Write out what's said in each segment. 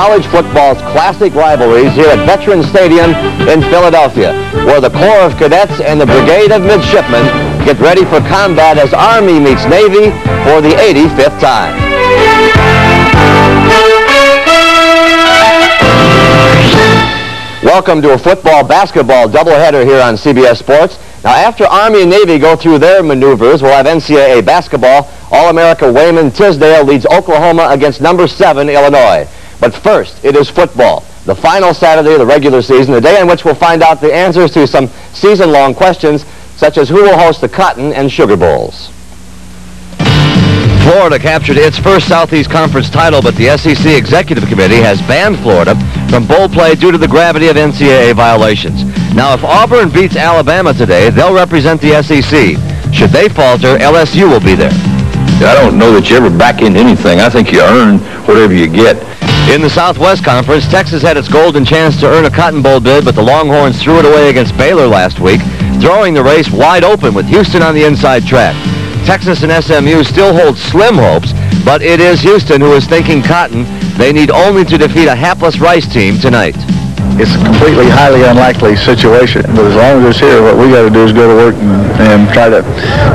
college football's classic rivalries here at Veterans Stadium in Philadelphia, where the Corps of Cadets and the Brigade of Midshipmen get ready for combat as Army meets Navy for the 85th time. Welcome to a football basketball doubleheader here on CBS Sports. Now, after Army and Navy go through their maneuvers, we'll have NCAA basketball. All-America Wayman Tisdale leads Oklahoma against number seven Illinois. But first, it is football. The final Saturday of the regular season, the day in which we'll find out the answers to some season-long questions, such as who will host the Cotton and Sugar Bowls. Florida captured its first Southeast Conference title, but the SEC Executive Committee has banned Florida from bowl play due to the gravity of NCAA violations. Now, if Auburn beats Alabama today, they'll represent the SEC. Should they falter, LSU will be there. I don't know that you ever back into anything. I think you earn whatever you get. In the Southwest Conference, Texas had its golden chance to earn a Cotton Bowl bid, but the Longhorns threw it away against Baylor last week, throwing the race wide open with Houston on the inside track. Texas and SMU still hold slim hopes, but it is Houston who is thinking Cotton. They need only to defeat a hapless Rice team tonight. It's a completely highly unlikely situation, but as long as it's here, what we got to do is go to work and, and try to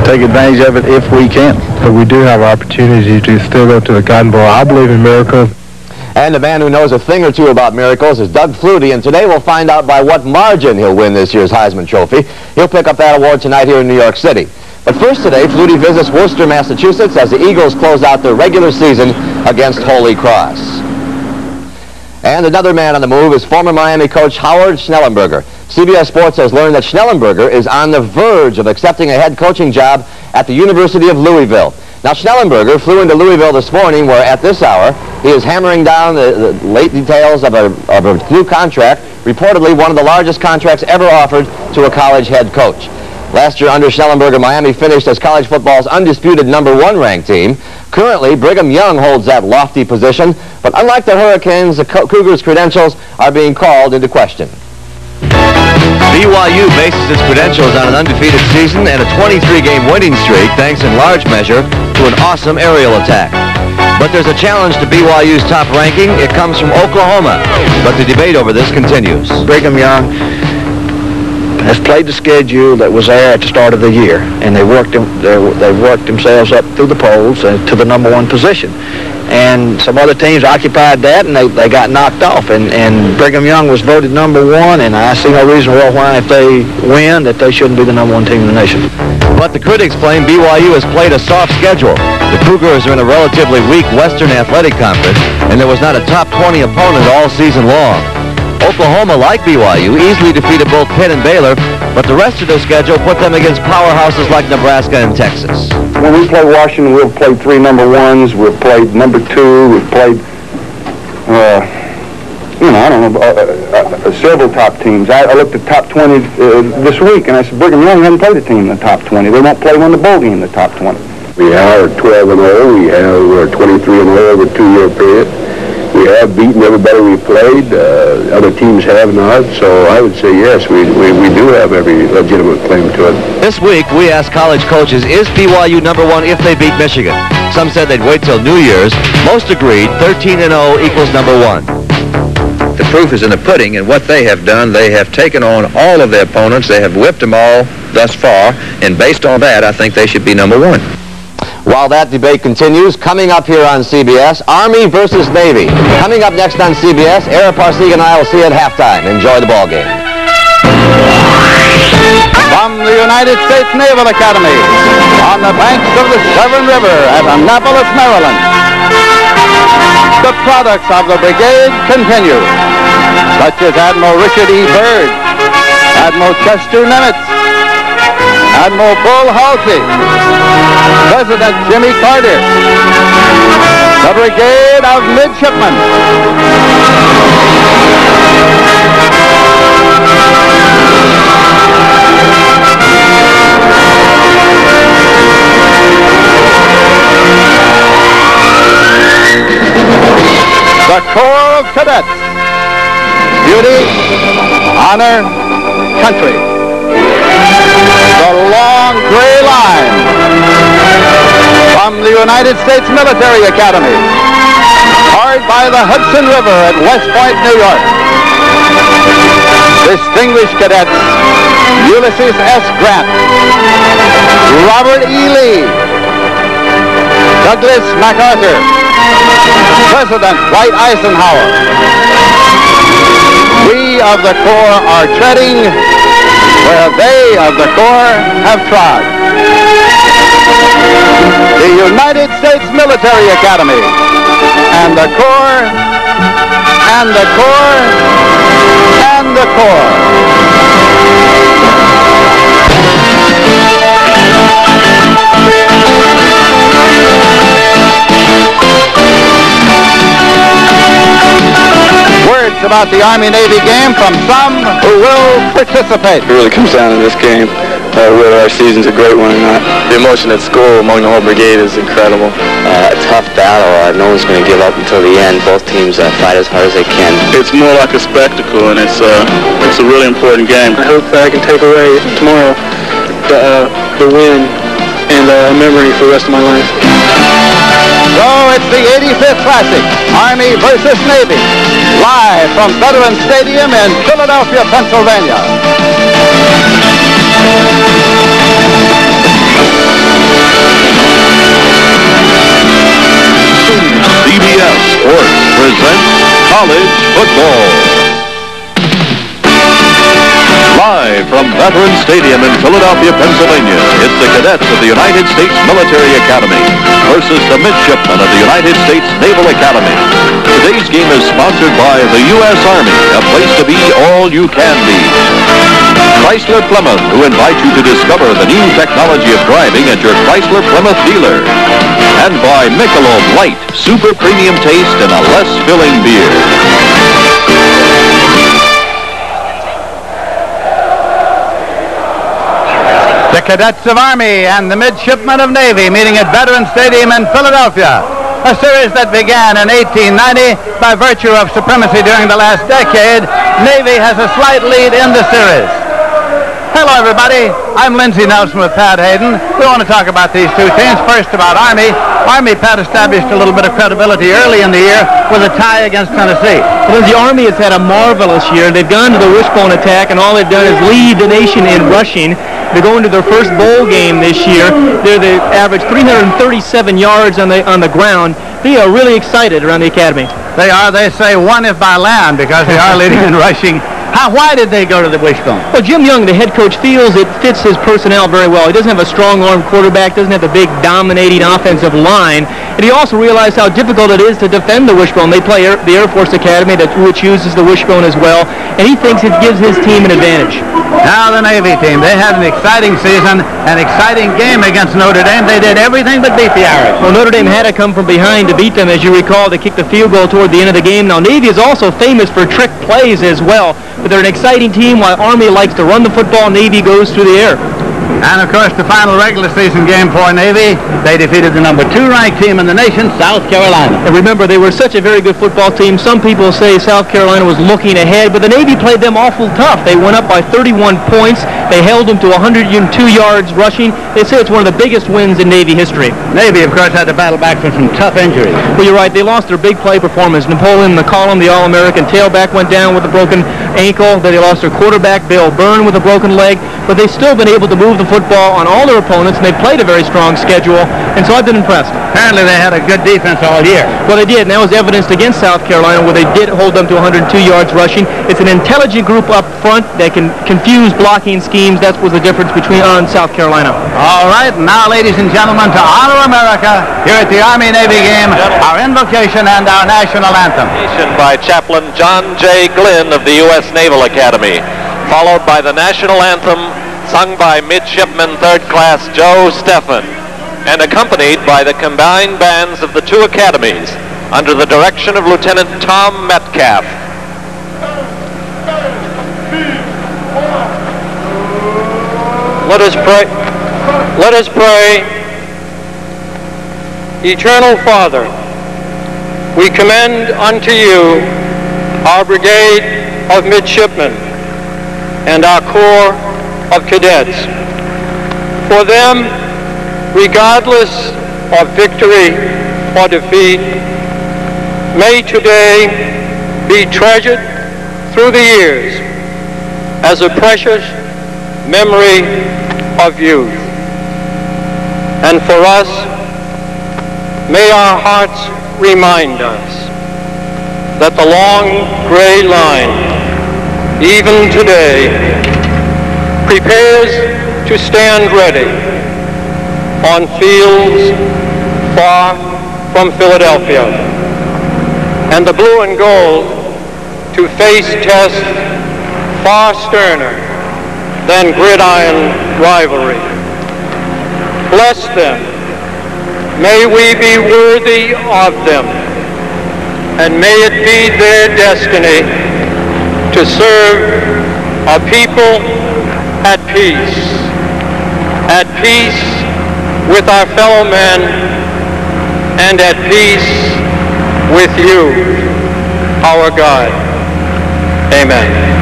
take advantage of it if we can. But we do have opportunity to still go to the Cotton Bowl. I believe in miracles. And the man who knows a thing or two about miracles is Doug Flutie, and today we'll find out by what margin he'll win this year's Heisman Trophy. He'll pick up that award tonight here in New York City. But first today, Flutie visits Worcester, Massachusetts as the Eagles close out their regular season against Holy Cross. And another man on the move is former Miami coach Howard Schnellenberger. CBS Sports has learned that Schnellenberger is on the verge of accepting a head coaching job at the University of Louisville. Now, Schnellenberger flew into Louisville this morning where at this hour he is hammering down the, the late details of a, of a new contract, reportedly one of the largest contracts ever offered to a college head coach. Last year under Schnellenberger, Miami finished as college football's undisputed number one ranked team. Currently, Brigham Young holds that lofty position, but unlike the Hurricanes, the Cougars' credentials are being called into question. BYU bases its credentials on an undefeated season and a 23-game winning streak, thanks in large measure to an awesome aerial attack. But there's a challenge to BYU's top ranking. It comes from Oklahoma. But the debate over this continues. Brigham Young has played the schedule that was there at the start of the year, and they worked them, they worked themselves up through the polls uh, to the number one position. And some other teams occupied that, and they, they got knocked off. And, and Brigham Young was voted number one, and I see no reason why, if they win, that they shouldn't be the number one team in the nation. But the critics claim BYU has played a soft schedule. The Cougars are in a relatively weak Western Athletic Conference, and there was not a top 20 opponent all season long. Oklahoma, like BYU, easily defeated both Pitt and Baylor, but the rest of their schedule put them against powerhouses like Nebraska and Texas. When we play Washington, we've played three number ones, we've played number two, we've played, uh, you know, I don't know, uh, uh, uh several top teams. I, I, looked at top 20 uh, this week, and I said, Brigham Young hasn't played a team in the top 20. They won't play one the bowl game in the top 20. We are 12 and 0. We have uh, 23 and 0 over a two-year period we have beaten everybody we played. Uh, other teams have not. So I would say yes, we, we, we do have every legitimate claim to it. This week, we asked college coaches, is BYU number one if they beat Michigan? Some said they'd wait till New Year's. Most agreed 13 and 0 equals number one. The proof is in the pudding, and what they have done, they have taken on all of their opponents. They have whipped them all thus far, and based on that, I think they should be number one. While that debate continues, coming up here on CBS, Army versus Navy. Coming up next on CBS, Ara Parseghian and I will see you at halftime. Enjoy the ball game. From the United States Naval Academy, on the banks of the Severn River at Annapolis, Maryland, the products of the brigade continue, such as Admiral Richard E. Byrd, Admiral Chester Nimitz, Admiral Bull Halsey, President Jimmy Carter, the Brigade of Midshipmen. The Corps of Cadets. Duty, honor, country the long gray line from the United States Military Academy. hard by the Hudson River at West Point, New York. Distinguished cadets Ulysses S. Grant, Robert E. Lee, Douglas MacArthur, President Dwight Eisenhower. We of the Corps are treading where they of the Corps have trod. The United States Military Academy and the Corps and the Corps and the Corps. Words about the Army-Navy game from some who will participate. It really comes down to this game, uh, whether our season's a great one or not. The emotion at school among the whole brigade is incredible. Uh, a tough battle. Uh, no one's going to give up until the end. Both teams uh, fight as hard as they can. It's more like a spectacle, and it's uh, it's a really important game. I hope that I can take away tomorrow the, uh, the win and uh, a memory for the rest of my life. So it's the 85th Classic, Army versus Navy, live from Veterans Stadium in Philadelphia, Pennsylvania. Veterans Stadium in Philadelphia, Pennsylvania, it's the cadets of the United States Military Academy versus the midshipmen of the United States Naval Academy. Today's game is sponsored by the U.S. Army, a place to be all you can be. Chrysler Plymouth, who invite you to discover the new technology of driving at your Chrysler Plymouth dealer. And by Michelob Light, super premium taste and a less filling beer. Cadets of Army and the midshipmen of Navy meeting at Veterans Stadium in Philadelphia. A series that began in 1890 by virtue of supremacy during the last decade. Navy has a slight lead in the series. Hello, everybody. I'm Lindsey Nelson with Pat Haden. We want to talk about these two teams. First, about Army. Army, Pat, established a little bit of credibility early in the year with a tie against Tennessee. Well, the Army has had a marvelous year. They've gone to the wishbone attack, and all they've done is lead the nation in rushing. They're going to their first bowl game this year. They're the average 337 yards on the on the ground. They are really excited around the academy. They are, they say, one if by land because they are leading in rushing. How, why did they go to the wishbone? Well, Jim Young, the head coach, feels it fits his personnel very well. He doesn't have a strong arm quarterback, doesn't have the big dominating offensive line, and he also realized how difficult it is to defend the wishbone. They play Air, the Air Force Academy, that, which uses the wishbone as well, and he thinks it gives his team an advantage. Now the Navy team, they had an exciting season, an exciting game against Notre Dame. They did everything but beat the Irish. Well, Notre Dame had to come from behind to beat them. As you recall, they kicked the field goal toward the end of the game. Now, Navy is also famous for trick plays as well, but they're an exciting team. While Army likes to run the football, Navy goes through the air. And of course, the final regular season game for Navy, they defeated the number two ranked team in the nation, South Carolina. And remember, they were such a very good football team. Some people say South Carolina was looking ahead, but the Navy played them awful tough. They went up by 31 points. They held them to 102 yards rushing. They say it's one of the biggest wins in Navy history. Navy, of course, had to battle back from some tough injuries. Well, you're right. They lost their big play performance. Napoleon McCallum, the All-American tailback, went down with a broken ankle. Then they lost their quarterback, Bill Byrne, with a broken leg. But they've still been able to move the football on all their opponents, and they played a very strong schedule. And so I've been impressed. Apparently, they had a good defense all year. Well, they did, and that was evidenced against South Carolina, where they did hold them to 102 yards rushing. It's an intelligent group up front that can confuse blocking schemes. That was the difference between us and South Carolina. All right, now, ladies and gentlemen, to honor America here at the Army-Navy game, our invocation and our national anthem. By Chaplain John J. Glynn of the U.S. Naval Academy, followed by the national anthem sung by Midshipman Third Class Joe Steffen, and accompanied by the combined bands of the two academies under the direction of Lieutenant Tom Metcalf. Let us pray. Let us pray. Eternal Father, we commend unto you our brigade of midshipmen and our corps of cadets. For them, regardless of victory or defeat, may today be treasured through the years as a precious memory of youth. And for us, may our hearts remind us that the long gray line, even today, prepares to stand ready on fields far from Philadelphia, and the blue and gold to face tests far sterner than gridiron rivalry. Bless them. May we be worthy of them and may it be their destiny to serve a people at peace, at peace with our fellow men, and at peace with you, our God. Amen.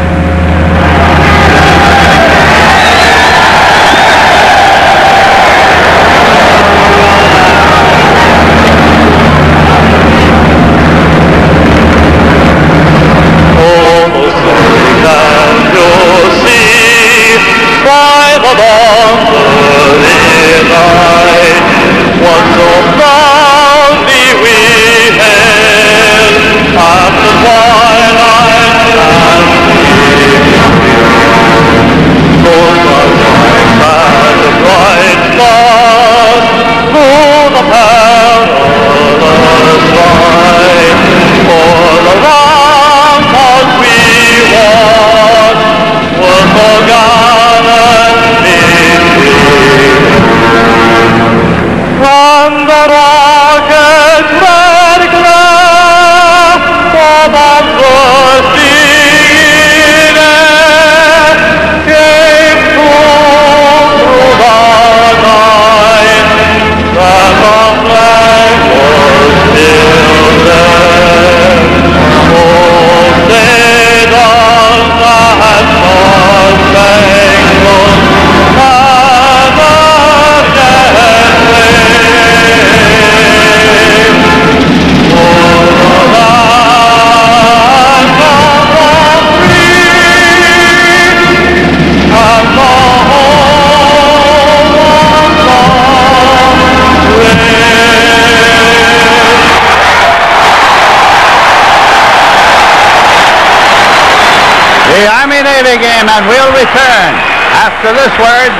Game, and we'll return after this word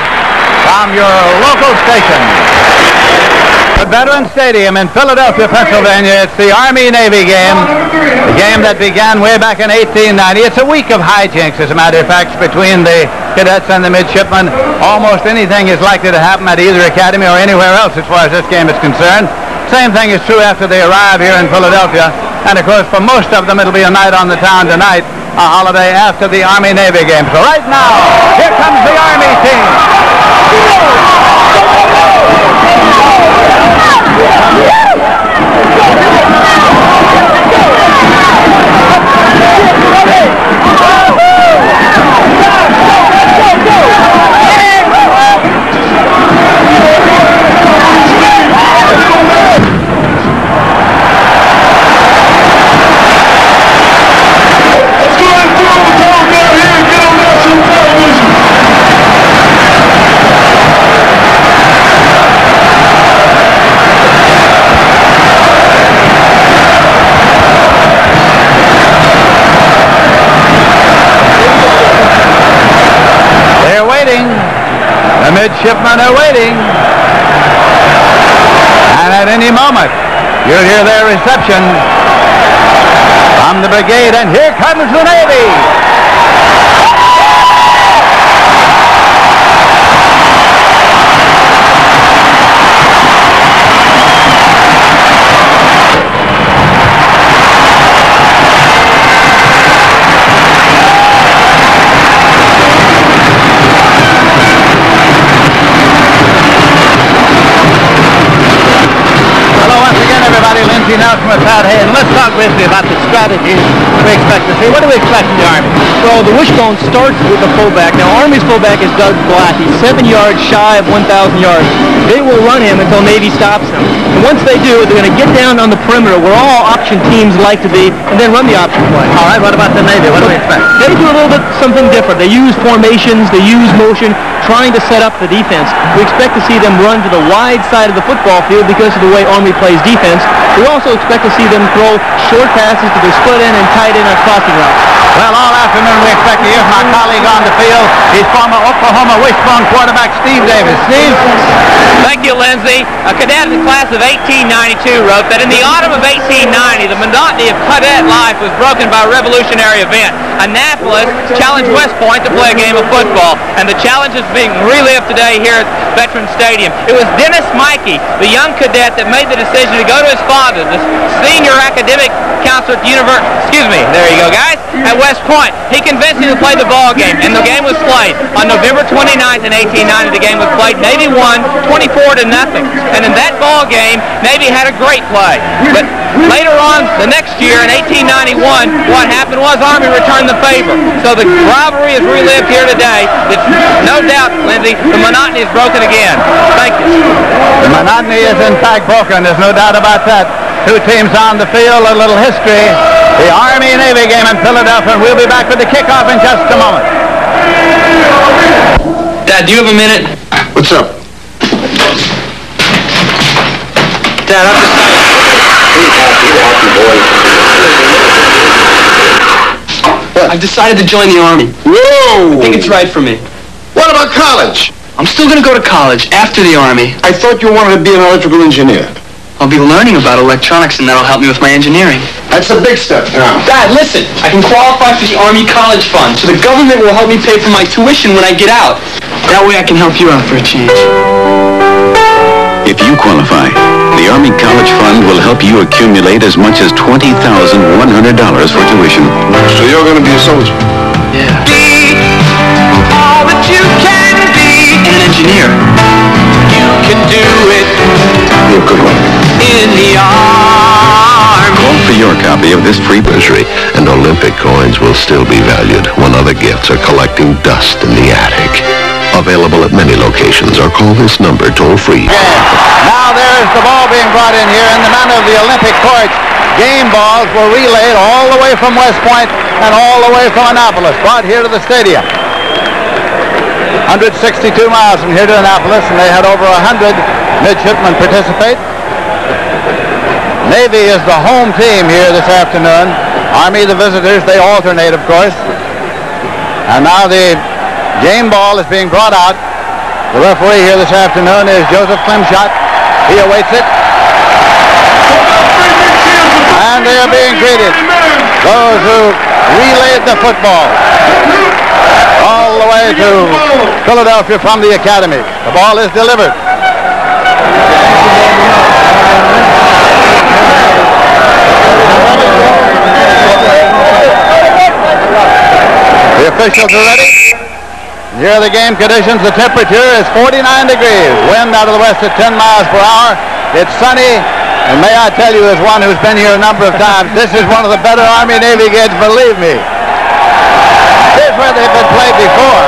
from your local station. The Veterans Stadium in Philadelphia, Pennsylvania. It's the Army-Navy game, the game that began way back in 1890. It's a week of hijinks, as a matter of fact, between the cadets and the midshipmen. Almost anything is likely to happen at either academy or anywhere else as far as this game is concerned. Same thing is true after they arrive here in Philadelphia. And of course, for most of them, it'll be a night on the town tonight, a holiday after the Army-Navy game. So right now, here comes the Army team. The midshipmen are waiting. And at any moment, you'll hear their reception from the brigade, and here comes the Navy. Hello once again, everybody. Lindsey Nelson with Pat Hay, and let's talk briefly about the strategies we expect to see? What do we expect from the Army? Well, the wishbone starts with the fullback. Now, Army's fullback is Doug Black. He's seven yards shy of 1,000 yards. They will run him until Navy stops him. And once they do, they're going to get down on the perimeter where all option teams like to be and then run the option play. All right, what about the Navy? What do we expect? They do a little bit something different. They use formations, they use motion, trying to set up the defense. We expect to see them run to the wide side of the football field because of the way Army plays defense. We also expect to see them throw short passes to the split end and tight end on crossing routes. Well, all afternoon we expect to hear from our colleague on the field. He's former Oklahoma Wishbone quarterback Steve Davis. Steve? Thank you, Lindsey. A cadet in the class of 1892 wrote that in the autumn of 1890, the monotony of cadet life was broken by a revolutionary event. Annapolis challenged West Point to play a game of football, and the challenge is being relived today here at Veterans Stadium. It was Dennis Michie, the young cadet, that made the decision to go to his father, the senior academic counselor at university. Excuse me, there you go, guys, at West Point. He convinced him to play the ball game, and the game was played. On November 29th in 1890, the game was played. Navy won 24 to nothing. And in that ball game, Navy had a great play. But later on, the next year in 1891, what happened was Army returned the favor. So the rivalry is relived here today. It's no doubt, Lindsey, the monotony is broken again. Thank you. The monotony is in fact broken. There's no doubt about that. Two teams on the field, a little history. The Army-Navy game in Philadelphia, and we'll be back with the kickoff in just a moment. Dad, do you have a minute? What's up? Dad, I'm I've decided to join the Army. Whoa! I think it's right for me. What about college? I'm still going to go to college after the Army. I thought you wanted to be an electrical engineer. I'll be learning about electronics, and that'll help me with my engineering. That's a big step now. Dad, listen. I can qualify for the Army College Fund, so the government will help me pay for my tuition when I get out. That way I can help you out for a change. If you qualify, the Army College Fund will help you accumulate as much as $20,100 for tuition. So you're going to be a soldier? Yeah. Be all that you can be. And an engineer. You can do it You're a good one. in the Army. Call for your copy of this free Treasury, and Olympic coins will still be valued when other gifts are collecting dust in the attic. Available at many locations or call this number toll free. Now there's the ball being brought in here in the manner of the Olympic court. Game balls were relayed all the way from West Point and all the way from Annapolis, brought here to the stadium. 162 miles from here to Annapolis, and they had over 100 midshipmen participate. Navy is the home team here this afternoon. Army the visitors. They alternate, of course. And now the game ball is being brought out. The referee here this afternoon is Joseph Klimshot. He awaits it. And they are being greeted. Those who relayed the football all the way to Philadelphia from the academy. The ball is delivered. The officials are ready. Here are the game conditions. The temperature is 49 degrees. Wind out of the west at 10 miles per hour. It's sunny. And may I tell you, as one who's been here a number of times, this is one of the better Army-Navy games, believe me. Here's where they've been played before.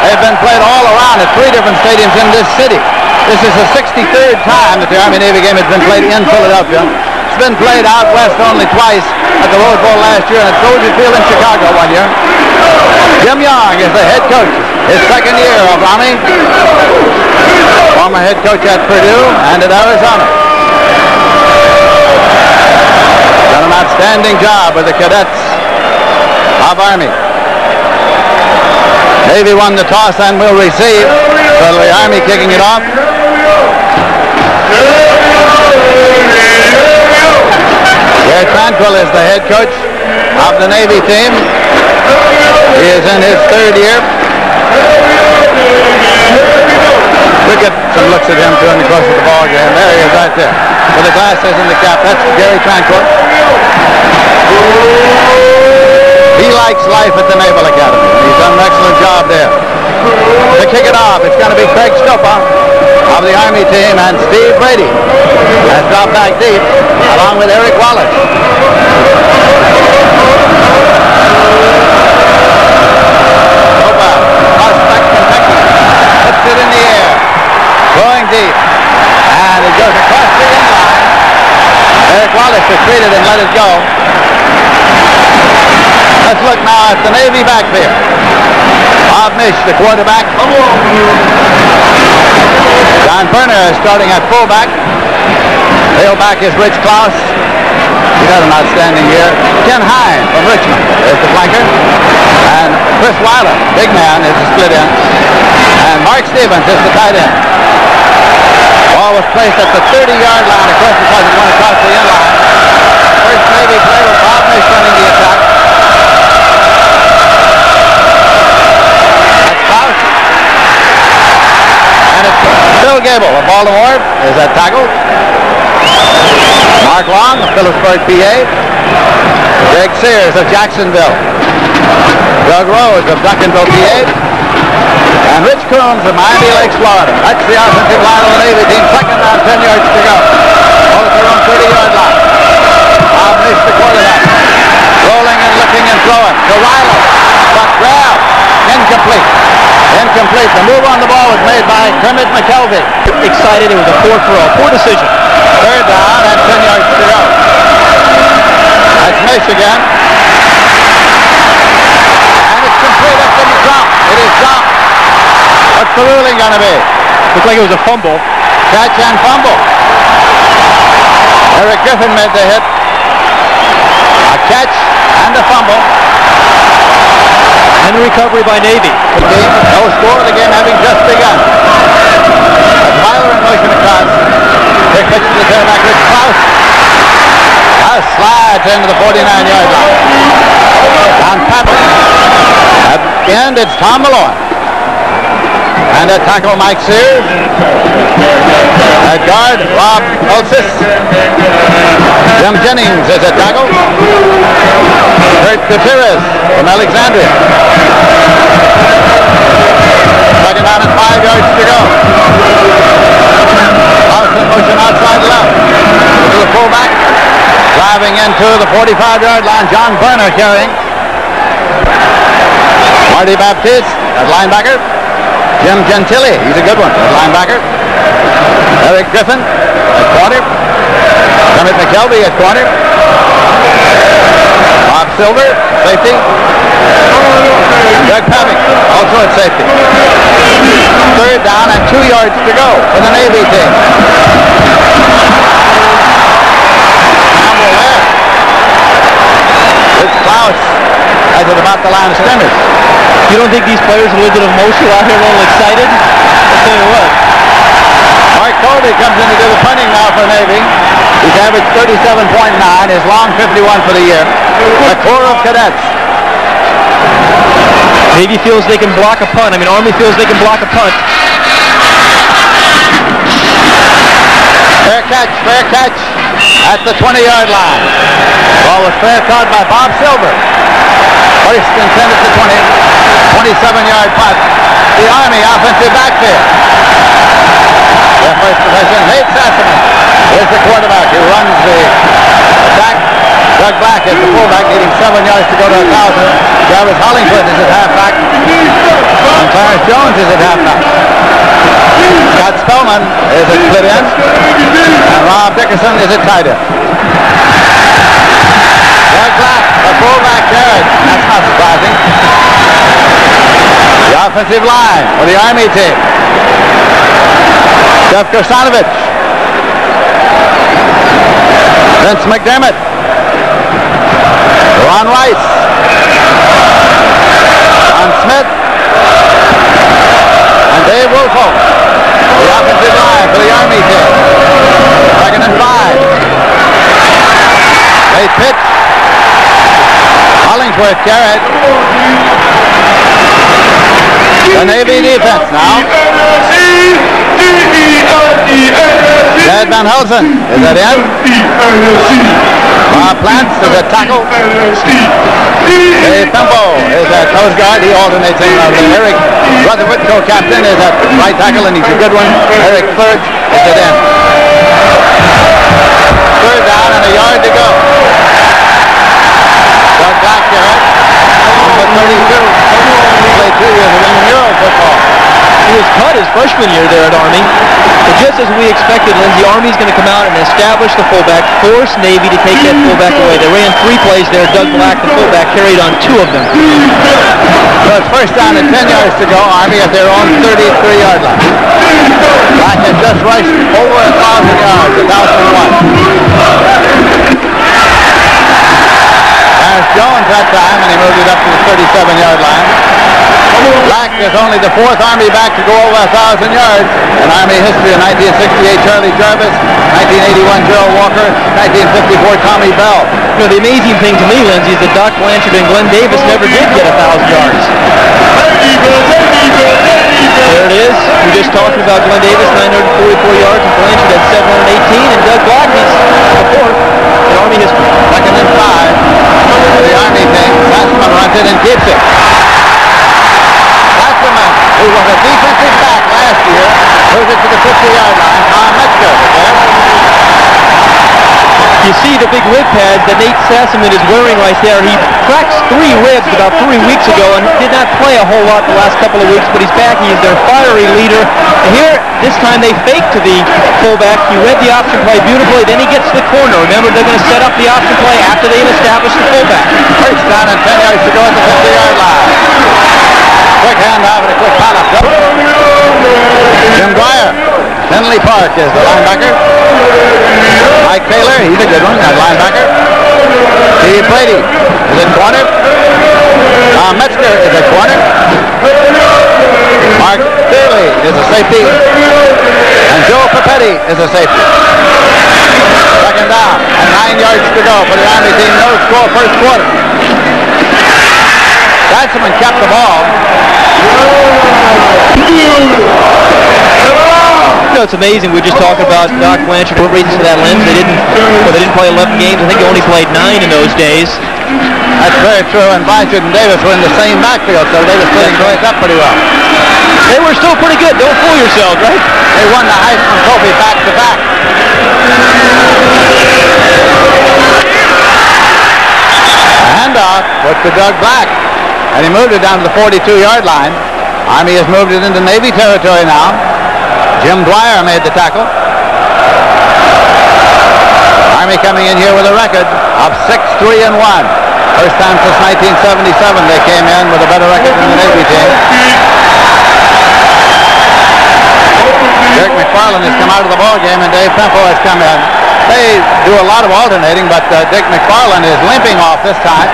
They've been played all around at three different stadiums in this city. This is the 63rd time that the Army-Navy game has been played in Philadelphia. It's been played out west only twice at the Rose Bowl last year and at Soldier Field in Chicago one year. Jim Young is the head coach. His second year of Army. Former head coach at Purdue and at Arizona. Done an outstanding job with the cadets of Army. Navy won the toss and will receive. So the Army kicking it off. Gary Tranquill is the head coach of the Navy team. He is in his third year. Some looks at him during the course of the ball game. There he is right there. With the glasses and the cap. That's Gary Tranquill. He likes life at the Naval Academy. He's done an excellent job there. To kick it off, it's going to be Craig Stopa of the Army team and Steve Brady has dropped back deep along with Eric Wallace. Nova, Kentucky, it in the air, going deep, and it goes across the end. Eric Wallace retreated and let it go. Let's look now at the Navy backfield. Bob Mish, the quarterback. John Berner starting at fullback. Tailback is Rich Klaus. He's had an outstanding year. Ken Hine from Richmond is the flanker. And Chris Weiler, big man, is the split end. And Mark Stevens is the tight end. Ball was placed at the 30-yard line. Of course, because it went across the end line. First Navy play with Bob Mish running the attack. That's. And it's Bill Gable of Baltimore is that tackle. Mark Long of Phillipsburg, PA. Greg Sears of Jacksonville. Doug Rhodes of Duncanville, PA. And Rich Coombs of Miami Lakes, Florida. That's the offensive line of the Navy team. Second down, 10 yards to go. Ball at their own 30-yard line. Bob Mish, the quarterback. Rolling and looking and throwing to Riley. But grab. Incomplete. Incomplete. The move on the ball was made by Kermit McKelvey. Excited. It was a poor throw. Poor decision. Third down and 10 yards to go. That's Mish again. And it's complete. That's going to drop. It is dropped. What's the ruling going to be? Looked like it was a fumble. Catch and fumble. Eric Griffin made the hit. A catch and a fumble. And a recovery by Navy. The game, no score, the game having just begun. As Weiler in motion across. Quick pitch to the tailback, Rich Klaus. Slides into the 49-yard line. Down Patrick. At the end, it's Tom Malone. And a tackle, Mike Sears. At guard, Rob Olsis. Jim Jennings is at tackle. Kurt Gutierrez from Alexandria. Second down and five yards to go. House in motion outside left. To the fullback. Driving into the 45-yard line. John Berner carrying. Marty Baptiste at linebacker. Jim Gentili, he's a good one at linebacker. Eric Griffin at corner. Kermit McKelvey at corner. Bob Silver, safety. Doug Pavick, also at safety. Third down and two yards to go for the Navy team. Klaus has it about the line of scrimmage. You don't think these players are a little bit emotional out here, a little excited? I'll tell you what. Mark Colby comes in to do the punting now for Navy. He's averaged 37.9, his long 51 for the year. The Corps of Cadets. Navy feels they can block a punt. I mean, Army feels they can block a punt. Fair catch, fair catch at the 20-yard line. Ball was fair caught by Bob Silver. First and 10 at the 20. 27-yard punt. The Army offensive backfield. Their first possession, Nate Sassaman is the quarterback who runs the attack. Doug Black is the fullback, needing seven yards to go to a thousand. Jarvis Hollingsworth is at halfback. And Clarence Jones is at halfback. Scott Spellman is at split end. And Rob Dickerson is at tight end. Doug Black, the fullback carried. That's not surprising. The offensive line for the Army team. Jeff Kosanovich. Vince McDermott. Ron Rice. Ron Smith. And Dave Wolfolk. Hollingsworth carried. The Navy defense now. Chad Van Helsen is at end. Bob Plants is at tackle. Dave Pembo is at Coast Guard. He alternates in uh, with Eric Rutherford, co-captain, is at right tackle, and he's a good one. Eric Third is at end. Third down and a yard to go. Played two years of intramural football. He was cut his freshman year there at Army. But Just as we expected, Lindsey, Army's going to come out and establish the fullback, force Navy to take that fullback away. They ran three plays there. Doug Black, the fullback, carried on two of them. So it's first down and 10 yards to go. Army at their own 33-yard line. Black had just rushed over a 1,000 yards, 1,001. There's Jones that time, and he moved it up to the 37-yard line. Black is only the fourth Army back to go over a 1,000 yards in Army history in 1968, Charlie Jarvis, 1981, Gerald Walker, 1954, Tommy Bell. You know, the amazing thing to me, Lindsey, is that Doc Blanchard and Glenn Davis never did get a 1,000 yards. There it is. We just talked about Glenn Davis, 944 yards, and Blanchard had 718, and Doug Black, he's the fourth in Army history. Second and five the Army thing. Sassaman runs it and keeps it. Sassaman, who was a defensive back last year, moves it to the 50-yard line. Tom Metzger there. You see the big rib pads that Nate Sassaman is wearing right there. He cracked three ribs about three weeks ago and did not play a whole lot the last couple of weeks, but he's back. And he's their fiery leader. Here, this time they fake to the fullback. He read the option play beautifully. Then he gets to the corner. Remember, they're going to set up the option play after they've established the fullback. First down and 10 yards to go at the 50-yard line. Quick handoff and a quick pile-up. Jim Dwyer. Finley Park is the linebacker. Mike Taylor, he's a good one, that linebacker. Steve Brady is at corner. Tom Metzger is at corner. Mark Daly is a safety. And Joe Papetti is a safety. Second down and nine yards to go for the Army team. No score first quarter. Sassaman kept the ball. Know, it's amazing. We just talked about Doc Blanchard. What reasons for that, Lynn? They didn't. Well, they didn't play 11 games. I think they only played nine in those days. That's very true. And Blanchard and Davis were in the same backfield, so they were splitting points up pretty well. They were still pretty good. Don't fool yourselves, right? They won the Heisman Trophy back to back. Handoff was to Doug Black, and he moved it down to the 42-yard line. Army has moved it into Navy territory now. Jim Dwyer made the tackle. Army coming in here with a record of 6-3 and 1. First time since 1977 they came in with a better record than the Navy team. Dirk McFarland has come out of the ball game and Dave Pempo has come in. They do a lot of alternating, but uh, Dick McFarland is limping off this time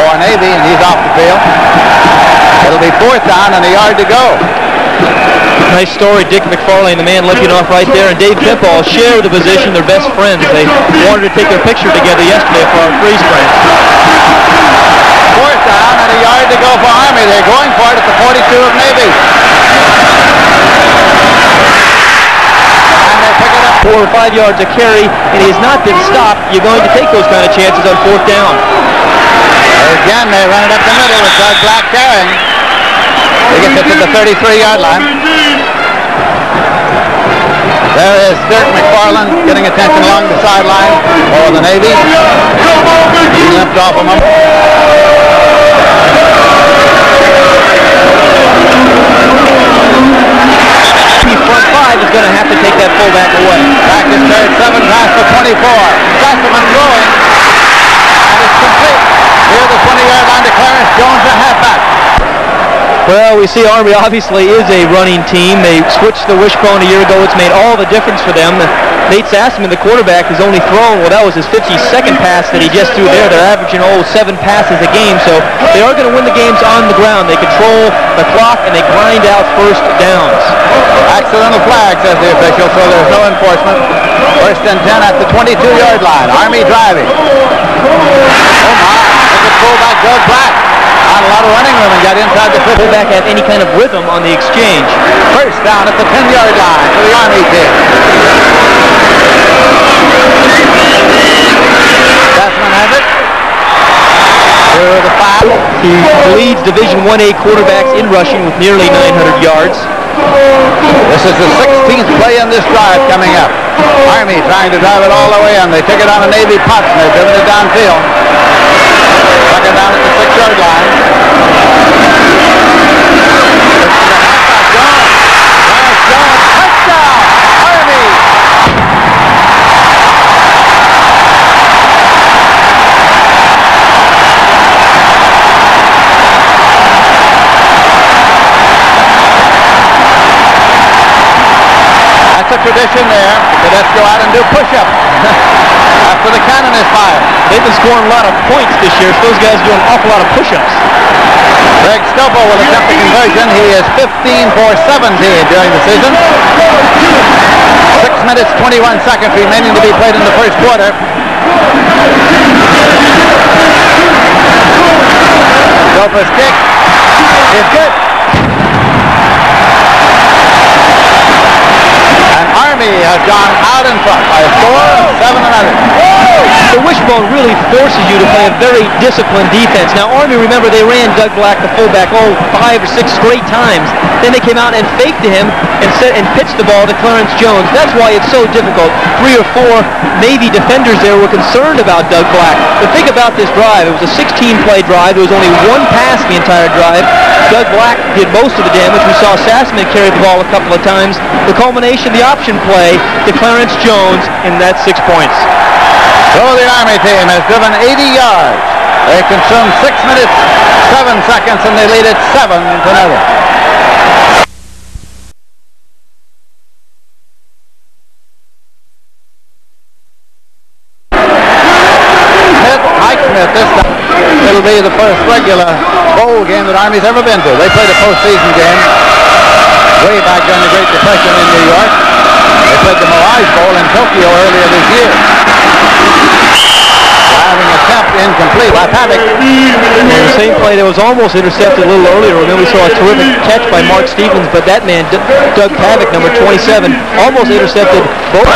for Navy, and he's off the field. It'll be fourth down and a yard to go. Nice story, Dick McFarlane, the man limping off right there, and Dave Pimpall share the position. They're best friends. They wanted to take their picture together yesterday for our freeze frame. Fourth down and a yard to go for Army. They're going for it at the 42 of Navy. And they pick it up. Four or five yards of carry, and he has not been stopped. You're going to take those kind of chances on fourth down. Again, they run it up the middle with Doug Black carrying. They get it to the 33-yard line. There is Dirk McFarland getting attention along the sideline for the Navy. He limped off a is going to have to take that fullback away. Back is carried seven pass for 24. Sassaman throwing. And it's complete. Near the 20-yard line to Clarence Jones, the halfback. Well, we see Army obviously is a running team. They switched the wishbone a year ago. It's made all the difference for them. Nate Sassaman, the quarterback, has only thrown, well, that was his 52nd pass that he just threw there. They're averaging, oh, seven passes a game. So they are going to win the games on the ground. They control the clock, and they grind out first downs. Accidental flag, says the official, so there's no enforcement. First and 10 at the 22-yard line. Army driving. Oh, my. Look at fullback Doug Black. Not a lot of running room and got inside the 50. Fullback have any kind of rhythm on the exchange. First down at the 10-yard line for the Army team. Sassaman has it. To the five. He leads Division 1A quarterbacks in rushing with nearly 900 yards. This is the 16th play in this drive coming up. Army trying to drive it all the way in. They take it on a Navy punt and they're driven it downfield. Second down at the six-yard line. A tradition there. The cadets out and do push-ups after the is fired. They've been scoring a lot of points this year, so those guys do an awful lot of push-ups. Greg Stopa will attempt the conversion. He is 15 for 17 during the season. Six minutes, 21 seconds remaining to be played in the first quarter. Stopa's kick is good. And Army has gone out in front by a score of seven to nothing. The wishbone really forces you to play a very disciplined defense. Now, Army, remember, they ran Doug Black, the fullback, oh, five or six straight times. Then they came out and faked to him and, set, and pitched the ball to Clarence Jones. That's why it's so difficult. Three or four Navy defenders there were concerned about Doug Black. But think about this drive. It was a 16-play drive. There was only one pass the entire drive. Doug Black did most of the damage. We saw Sassaman carry the ball a couple of times. The culmination, the option play to Clarence Jones, and that's six points. So the Army team has driven 80 yards. They consumed 6 minutes, 7 seconds, and they lead it 7 to nothing. Be the first regular bowl game that Army's ever been to. They played a postseason game way back during the Great Depression in New York. They played the Mirage Bowl in Tokyo earlier this year. Driving incomplete by Pavick. Well, the same play that was almost intercepted a little earlier. And then we saw a terrific catch by Mark Stevens, but that man, D- Doug Pavick, number 27, almost intercepted both.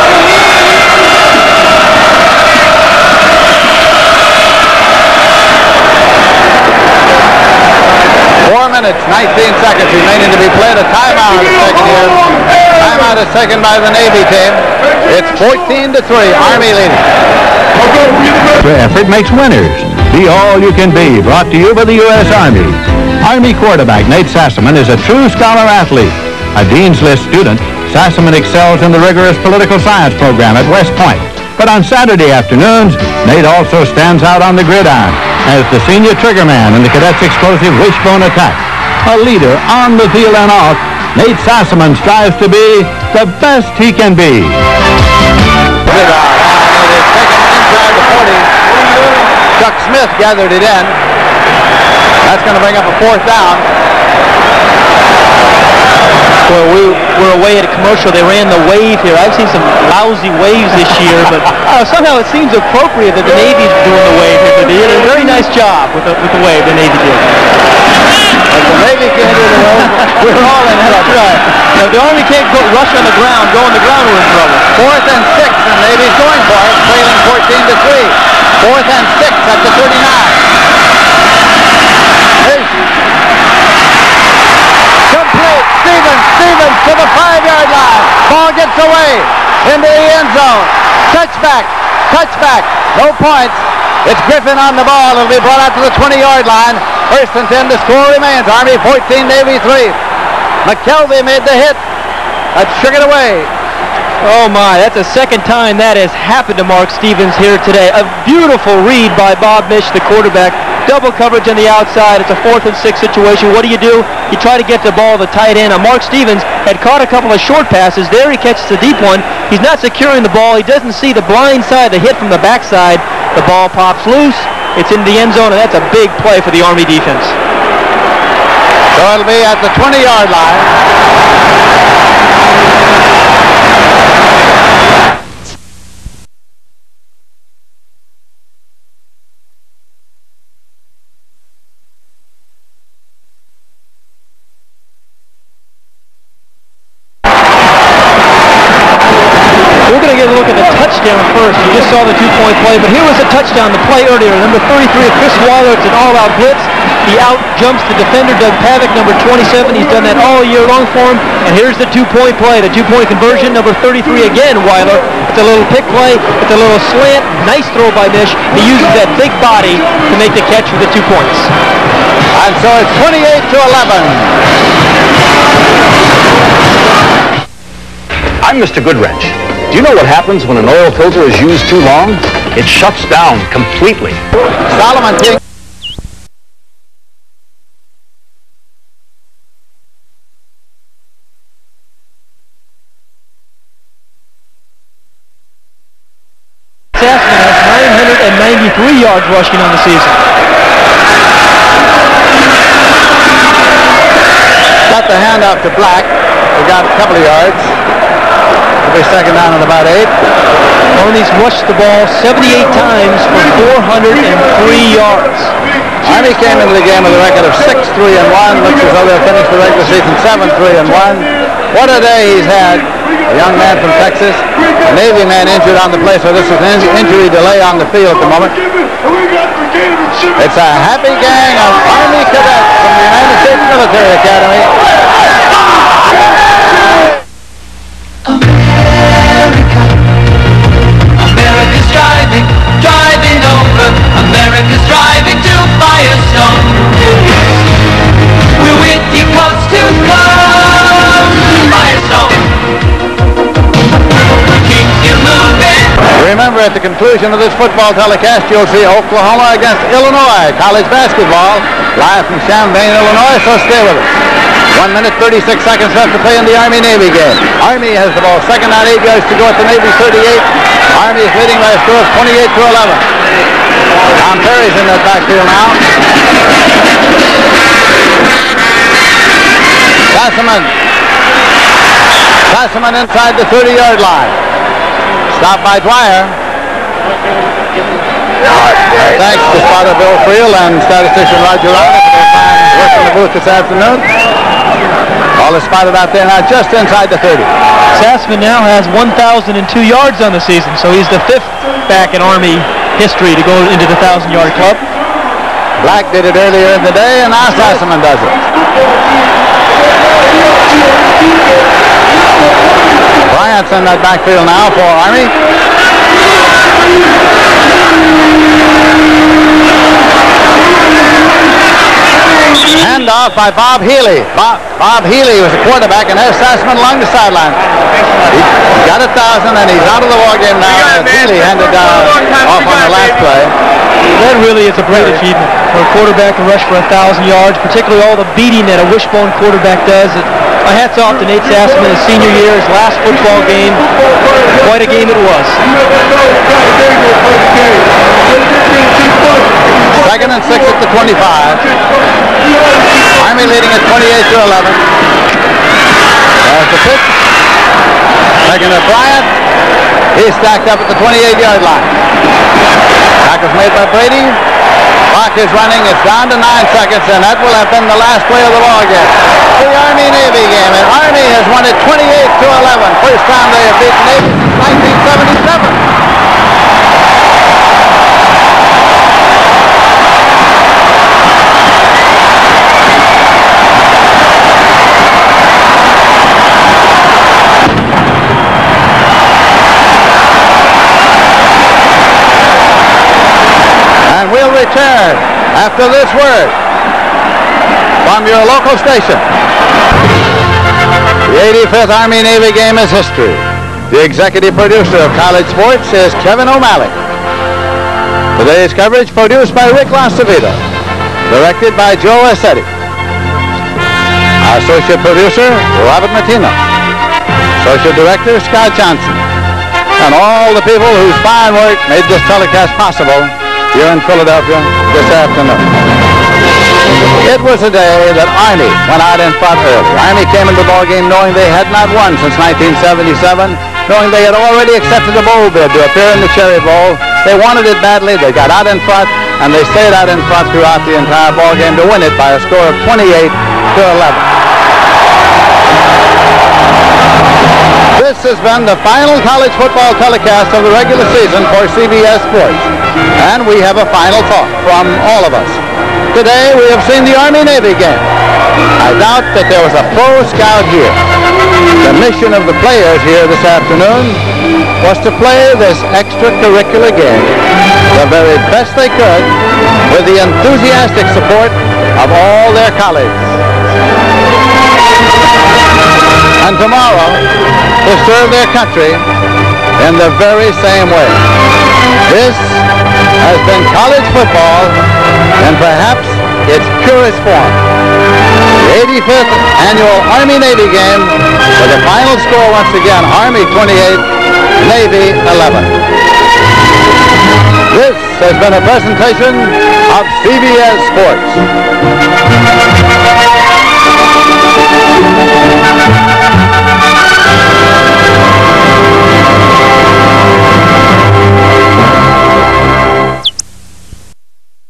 Four minutes, 19 seconds remaining to be played. A timeout is taken here. Timeout is taken by the Navy team. It's 14 to 3, Army leading. Effort makes winners. Be all you can be. Brought to you by the U.S. Army. Army quarterback Nate Sassaman is a true scholar athlete. A Dean's List student, Sassaman excels in the rigorous political science program at West Point. But on Saturday afternoons, Nate also stands out on the gridiron as the senior trigger man in the cadets' explosive wishbone attack. A leader on the field and off, Nate Sassaman strives to be the best he can be. Inside the 40. Chuck Smith gathered it in. That's going to bring up a fourth down. Well, we were away at a commercial. They ran the wave here. I've seen some lousy waves this year, but uh, somehow it seems appropriate that the Navy's doing the wave here. They did a very nice job with the, with the wave the Navy did. If the Navy can't do the wave, we're all in hell. That's right. Now, if the Army can't go rush on the ground, go on the ground, we're in trouble. Fourth and six, and Navy's going for it, trailing 14 to 3. Fourth and six at the 39. Complete. Stevens, Stevens to the five-yard line. Ball gets away into the end zone. Touchback, touchback. No points. It's Griffin on the ball. It'll be brought out to the 20-yard line. First and 10 to score remains. Army 14, Navy 3. McKelvey made the hit. That shook it away. Oh my, that's the second time that has happened to Mark Stevens here today. A beautiful read by Bob Misch, the quarterback. Double coverage on the outside. It's a fourth and six situation. What do you do? You try to get the ball to the tight end. Now Mark Stevens had caught a couple of short passes. There he catches the deep one. He's not securing the ball. He doesn't see the blind side, the hit from the backside. The ball pops loose. It's in the end zone, and that's a big play for the Army defense. So it'll be at the 20-yard line. We're going to get a look at the touchdown first. You just saw the two-point play, but here was a touchdown, the play earlier. Number 33 of Chris Weiler. It's an all-out blitz. He out jumps the defender, Doug Pavick, number 27. He's done that all year long for him. And here's the two-point play, the two-point conversion. Number 33 again, Weiler. It's a little pick play. It's a little slant. Nice throw by Misch. He uses that big body to make the catch for the two points. And so it's 28 to 11. I'm Mr. Goodwrench. Do you know what happens when an oil filter is used too long? It shuts down completely. Solomon King. has 993 yards rushing on the season. Got the hand off to Black. We got a couple of yards. Second down and about eight. Army's rushed the ball 78 times for 403 yards. Army came into the game with a record of 6-3 and 1. Looks as though they'll finish the regular season 7-3 and 1. What a day he's had. A young man from Texas, a Navy man injured on the play, so this is an injury delay on the field at the moment. It's a happy gang of Army cadets from the United States Military Academy. Remember, at the conclusion of this football telecast, you'll see Oklahoma against Illinois, college basketball, live from Champaign, Illinois, so stay with us. One minute, 36 seconds left to play in the Army-Navy game. Army has the ball, second out, eight yards to go at the Navy 38. Army is leading by a score of 28 to 11. Tom Perry's in that backfield now. Sassaman. Sassaman inside the 30-yard line. Stopped by Dwyer. Thanks to spotter Bill Friel and statistician Roger Rowley for their time work in the booth this afternoon. Ball is spotted out there now just inside the 30. Sassaman now has 1,002 yards on the season, so he's the fifth back in Army history to go into the 1,000-yard club. Black did it earlier in the day, and now Sassaman does it. Bryant's in that backfield now for Army. Handoff by Bob Healy. Bob, Bob Healy was the quarterback, and there's Sassaman along the sideline. He got a thousand, and he's out of the ball game now. Healy handed uh, off on the last play. That really is a great achievement for a quarterback to rush for a thousand yards, particularly all the beating that a wishbone quarterback does. It, my hats off to Nate Sassaman, his senior year, his last football game. Quite a game it was. Second and six at the 25. Army leading at 28 to 11. There's the pitch. Second at Bryant. He's stacked up at the 28-yard line. Tackle's made by Brady. Clock is running. It's down to nine seconds, and that will have been the last play of the ball game. The Army-Navy game, and Army has won it 28 to 11. First time they have beaten Navy since 1977. Return after this word from your local station. The 85th Army-Navy game is history. The executive producer of college sports is Kevin O'Malley. Today's coverage produced by Rick Lasavito, directed by Joe Aceti. Our associate producer, Robert Martino. Associate director, Scott Johnson. And all the people whose fine work made this telecast possible here in Philadelphia this afternoon. It was a day that Army went out and fought early. Army came into the ballgame knowing they had not won since 1977, knowing they had already accepted a bowl bid to appear in the Cherry Bowl. They wanted it badly. They got out in front, and they stayed out in front throughout the entire ballgame to win it by a score of 28 to 11. This has been the final college football telecast of the regular season for CBS Sports. And we have a final thought from all of us. Today we have seen the Army-Navy game. I doubt that there was a pro scout here. The mission of the players here this afternoon was to play this extracurricular game the very best they could with the enthusiastic support of all their colleagues. And tomorrow, to serve their country in the very same way. This has been college football and perhaps its purest form. The 85th annual Army-Navy game with the final score once again, Army 28, Navy 11. This has been a presentation of CBS Sports.